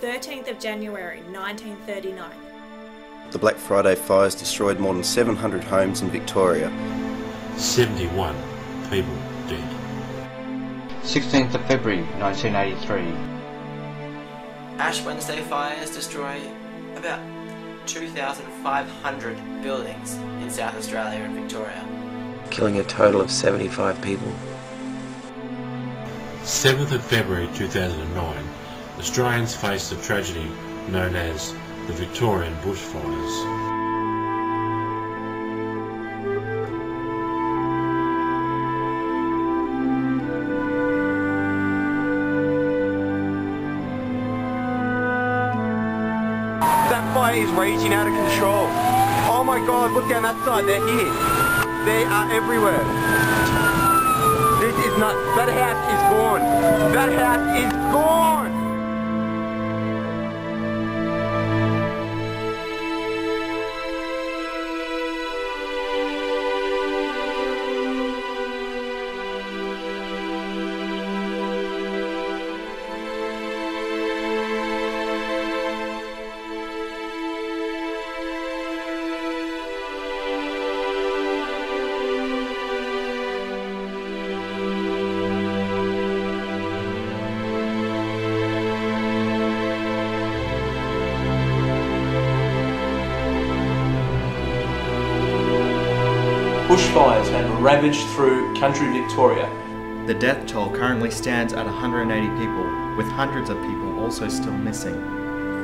13th of January 1939. The Black Friday fires destroyed more than 700 homes in Victoria. 71 people dead. 16th of February 1983. Ash Wednesday fires destroy about 2,500 buildings in South Australia and Victoria. Killing a total of 75 people. 7th of February 2009, Australians faced a tragedy known as the Victorian bushfires. That fire is raging out of control. Oh my god, look down that side, they're here. They are everywhere. This is not, that house is gone. That house is gone! Bushfires have ravaged through country Victoria. The death toll currently stands at 180 people, with hundreds of people also still missing.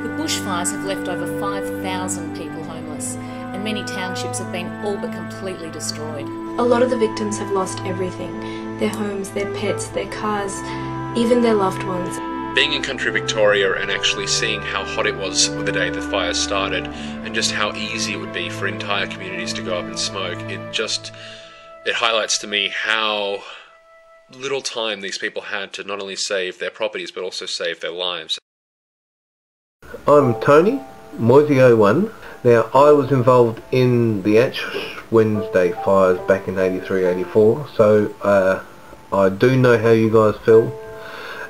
The bushfires have left over 5,000 people homeless, and many townships have been all but completely destroyed. A lot of the victims have lost everything their homes, their pets, their cars, even their loved ones. Being in country Victoria and actually seeing how hot it was the day the fire started and just how easy it would be for entire communities to go up and smoke, it just it highlights to me how little time these people had to not only save their properties but also save their lives. I'm Tony, moyzie01. Now, I was involved in the Ash Wednesday fires back in 83-84, so uh, I do know how you guys feel,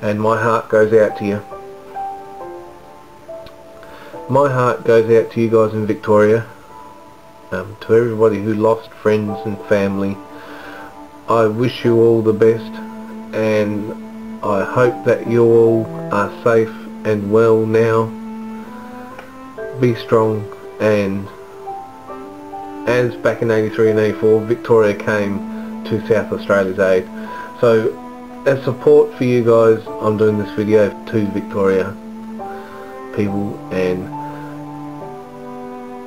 and my heart goes out to you. My heart goes out to you guys in Victoria, um, to everybody who lost friends and family. I wish you all the best, and I hope that you all are safe and well now. Be strong and as back in 83 and 84 Victoria came to South Australia's aid so as support for you guys I'm doing this video to Victoria people and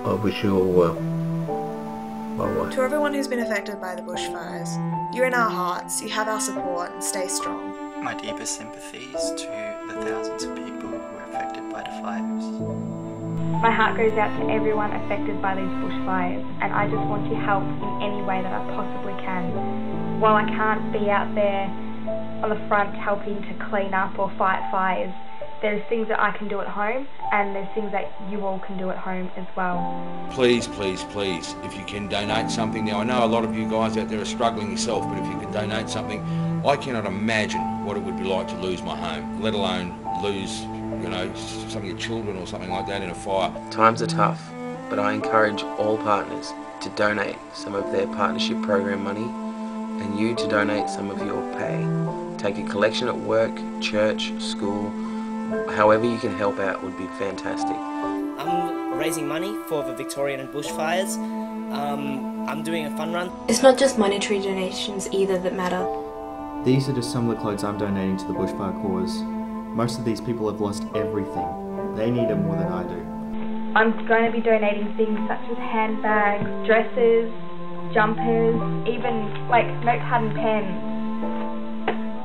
I wish you all well bye bye To everyone who's been affected by the bushfires, you're in our hearts, you have our support, and stay strong. My deepest sympathies to the thousands of people who were affected by the fires. My heart goes out to everyone affected by these bushfires, and I just want to help in any way that I possibly can. While I can't be out there on the front helping to clean up or fight fires, there's things that I can do at home, and there's things that you all can do at home as well. Please, please, please, if you can donate something. Now, I know a lot of you guys out there are struggling yourself, but if you can donate something, I cannot imagine what it would be like to lose my home, let alone lose you know, some of your children or something like that in a fire. Times are tough, but I encourage all partners to donate some of their partnership program money and you to donate some of your pay. Take a collection at work, church, school, however you can help out would be fantastic. I'm raising money for the Victorian bushfires. Um, I'm doing a fun run. It's not just monetary donations either that matter. These are just some of the clothes I'm donating to the bushfire cause. Most of these people have lost everything. They need it more than I do. I'm going to be donating things such as handbags, dresses, jumpers, even like notepad and pens.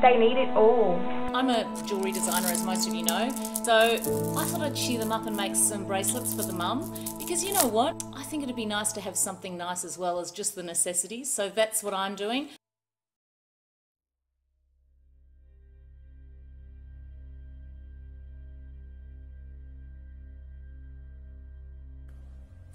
They need it all. I'm a jewellery designer, as most of you know, so I thought I'd cheer them up and make some bracelets for the mum. Because you know what? I think it'd be nice to have something nice as well as just the necessities, so that's what I'm doing.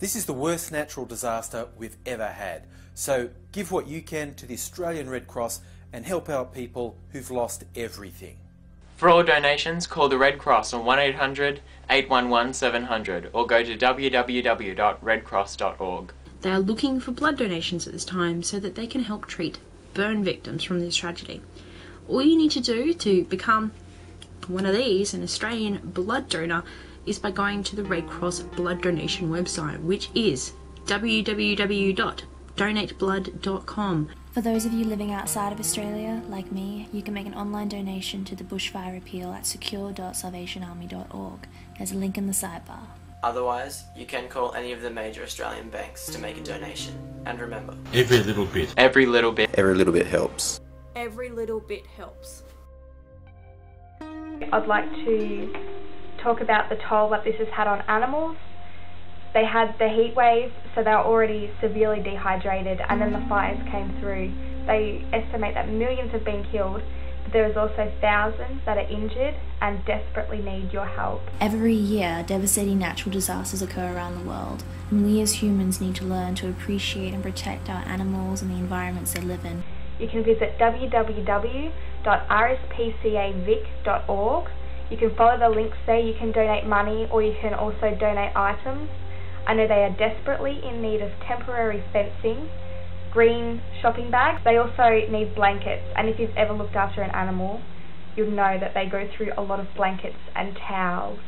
This is the worst natural disaster we've ever had. So give what you can to the Australian Red Cross and help out people who've lost everything. For all donations, call the Red Cross on 1800 811 700 or go to www.redcross.org. They are looking for blood donations at this time so that they can help treat burn victims from this tragedy. All you need to do to become one of these, an Australian blood donor, is by going to the Red Cross blood donation website, which is www.donateblood.com. For those of you living outside of Australia, like me, you can make an online donation to the bushfire appeal at secure.salvationarmy.org. There's a link in the sidebar. Otherwise, you can call any of the major Australian banks to make a donation. And remember, Every little bit. Every little bit. Every little bit helps. Every little bit helps. I'd like to talk about the toll that this has had on animals. They had the heat wave, so they were already severely dehydrated, and then the fires came through. They estimate that millions have been killed, but there is also thousands that are injured and desperately need your help. Every year, devastating natural disasters occur around the world, and we as humans need to learn to appreciate and protect our animals and the environments they live in. You can visit www.rspcavic.org. You can follow the links there. You can donate money or you can also donate items. I know they are desperately in need of temporary fencing, green shopping bags. They also need blankets, and if you've ever looked after an animal, you'll know that they go through a lot of blankets and towels